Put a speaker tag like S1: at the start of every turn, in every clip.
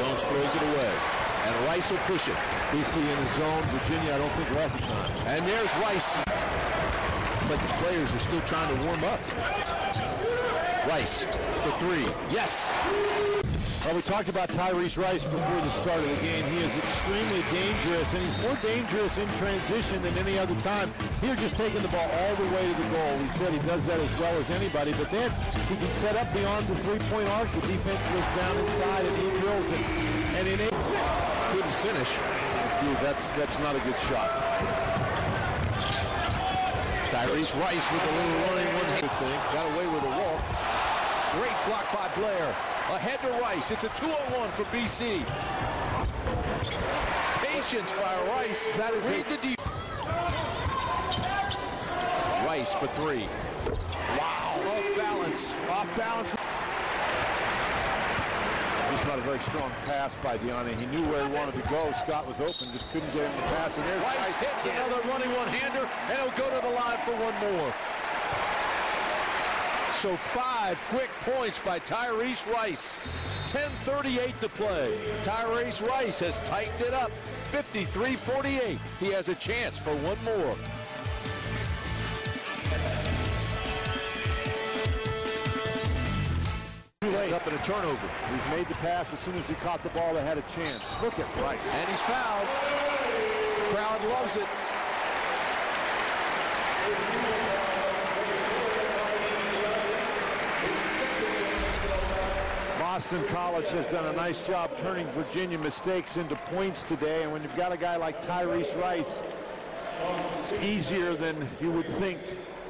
S1: Jones throws it away. And Rice will push it.
S2: BC in the zone. Virginia, I don't think recognized.
S1: And there's Rice. It's like the players are still trying to warm up. Rice for three. Yes.
S2: Well, we talked about Tyrese Rice before the start of the game. He is extremely dangerous, and he's more dangerous in transition than any other time. Here, just taking the ball all the way to the goal. We said he does that as well as anybody, but then he can set up beyond the three-point arc. The defense goes down inside, and he drills it. And in a
S1: couldn't finish.
S2: Dude, that's that's not a good shot.
S1: Tyrese Rice with a little running one thing. Got away with a walk. Great block by Blair. Ahead to Rice. It's a 2-1 for BC. Patience by Rice. That is Read the deep. Rice for three. Wow. Off balance. Off balance.
S2: Just not a very strong pass by Diane. He knew where he wanted to go. Scott was open, just couldn't get him to pass. And there's
S1: Rice, Rice hits another running one-hander, and he'll go to the line for one more. So five quick points by Tyrese Rice. 10.38 to play. Tyrese Rice has tightened it up. 53-48. He has a chance for one more. It's up in a turnover.
S2: We've made the pass. As soon as he caught the ball, they had a chance. Look at Rice.
S1: And he's fouled. Crowd loves it.
S2: Boston College has done a nice job turning Virginia mistakes into points today. And when you've got a guy like Tyrese Rice, it's easier than you would think.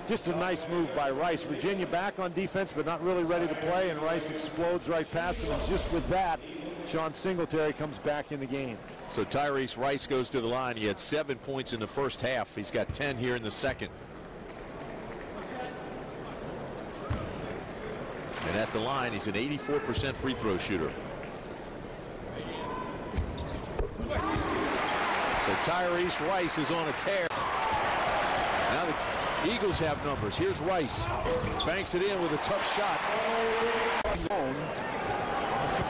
S2: Just a nice move by Rice. Virginia back on defense, but not really ready to play, and Rice explodes right past him. And just with that, Sean Singletary comes back in the game.
S1: So Tyrese Rice goes to the line. He had seven points in the first half. He's got 10 here in the second. And at the line, he's an 84% free throw shooter. So Tyrese Rice is on a tear. Now the Eagles have numbers. Here's Rice. Banks it in with a tough shot.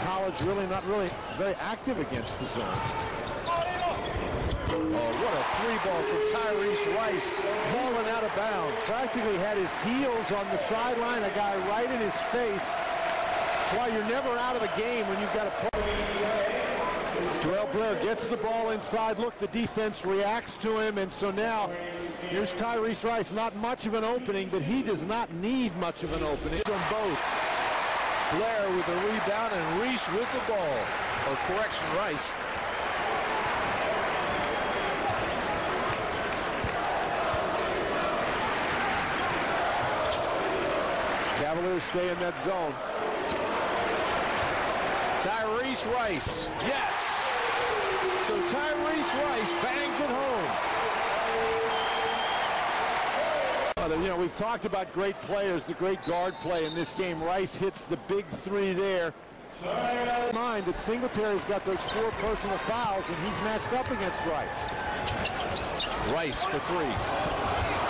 S2: College really not really very active against the zone.
S1: Oh, what a three ball from Tyrese Rice, falling out of bounds.
S2: Practically had his heels on the sideline, a guy right in his face. That's why you're never out of a game when you've got a play. Tyrelle Blair gets the ball inside. Look, the defense reacts to him, and so now here's Tyrese Rice. Not much of an opening, but he does not need much of an opening.
S1: On both. Blair with the rebound and Reese with the ball. Or correction, Rice.
S2: Cavaliers stay in that zone.
S1: Tyrese Rice. Yes. So Tyrese Rice bangs it home.
S2: You know, we've talked about great players, the great guard play in this game. Rice hits the big three there. Mind that Singletary's got those four personal fouls, and he's matched up against Rice.
S1: Rice for three.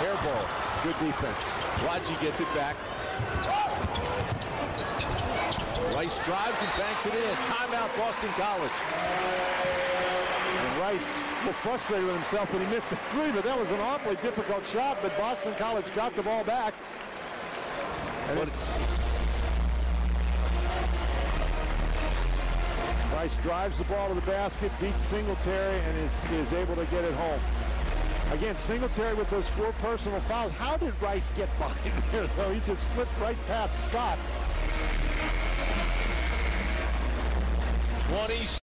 S1: Air ball.
S2: Good defense.
S1: Raji gets it back. Rice drives and banks it in. Timeout, Boston College.
S2: And Rice a little frustrated with himself when he missed the three, but that was an awfully difficult shot, but Boston College got the ball back. And but it's... Rice drives the ball to the basket, beats Singletary, and is, is able to get it home. Again, Singletary with those four personal fouls. How did Rice get by there, though? He just slipped right past Scott.
S1: 20